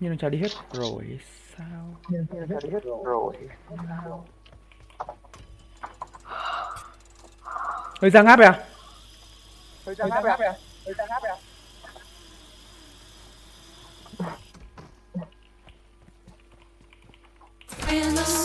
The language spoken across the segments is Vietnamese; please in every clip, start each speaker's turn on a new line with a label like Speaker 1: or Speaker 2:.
Speaker 1: nhưng nó trả đi hết rồi sao?
Speaker 2: Đi hết rồi.
Speaker 1: Hơi ra ngáp à?
Speaker 2: Hơi ra ngáp à? Hơi ra ngáp à?
Speaker 3: And the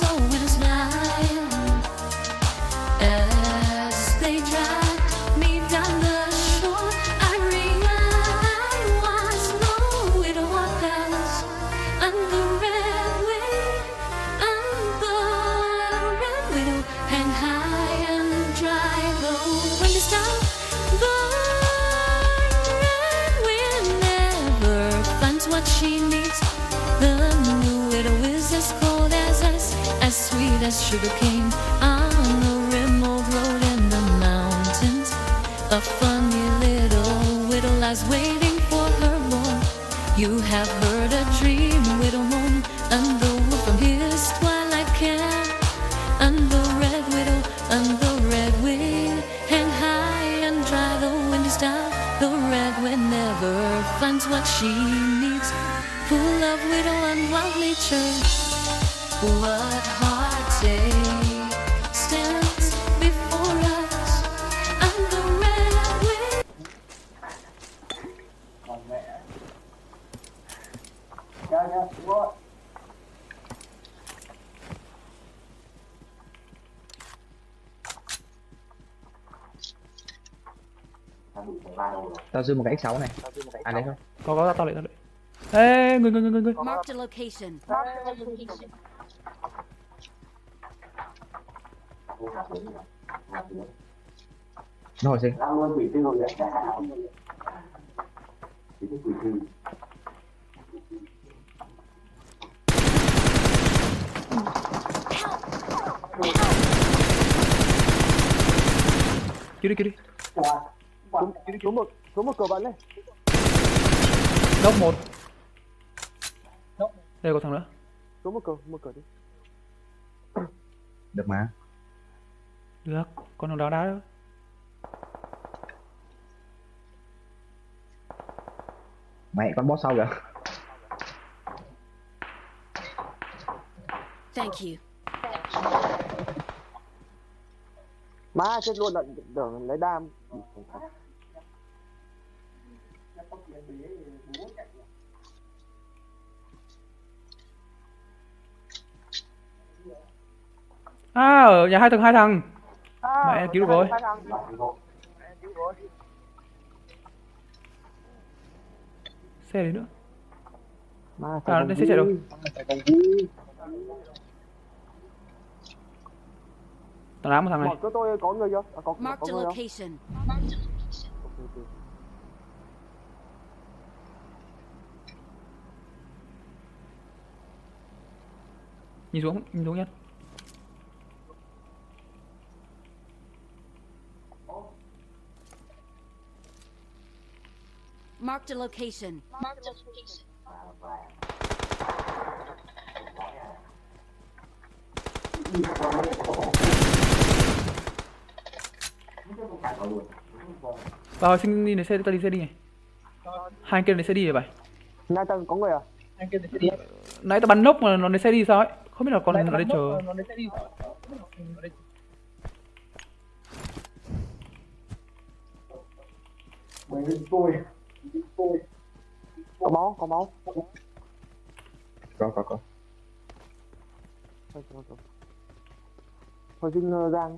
Speaker 3: what she needs. The new widow is as cold as ice, as sweet as sugar cane on a remote road in the mountains. A funny little widow lies waiting for her boy. You have heard a dream widow moan, and the wolf from his twilight camp, and the red widow, and the red wind hang high and dry. The wind is down, the red wind never finds what she. Full of widow and wild nature. What heartache stands before us, and the red wind.
Speaker 4: tao dư một cái x6 này à đấy không
Speaker 1: có có tao lại tao lại ê người người người người người.
Speaker 3: Marked a location.
Speaker 4: nó hồi sinh
Speaker 1: cứu đi cứu đi.
Speaker 2: Xuống xuống một xuống một cửa bắn này
Speaker 1: đốc một đây có thằng nữa.
Speaker 2: Xuống một cửa một cửa đi.
Speaker 4: Được mà.
Speaker 1: Được con thằng đó đá đó.
Speaker 4: Mẹ con boss sau kìa.
Speaker 3: Thank you.
Speaker 2: má chết luôn lận tưởng lấy đam
Speaker 1: à ở nhà hai thằng hai thằng. Mẹ cứu được rồi. xe đấy nữa.
Speaker 2: Má
Speaker 1: à đây xe chạy rồi tao đá một thằng này.
Speaker 2: Cho tôi có người chưa? À, có, có
Speaker 3: a
Speaker 2: người không?
Speaker 1: nhìn xuống nhìn xuống nhá
Speaker 3: Marked a location.
Speaker 1: vào xin đi lấy xe tao đi xe đi này. Hai kia lấy xe đi rồi vậy
Speaker 2: Nay tầng có người à?
Speaker 1: nãy tao bắn nốc mà nó lấy xe đi sao ấy? Không biết là con nó đấy chờ
Speaker 2: Có máu, có máu.
Speaker 4: có có có
Speaker 2: Thôi, thôi, thôi. Hồi sinh uh, Giang.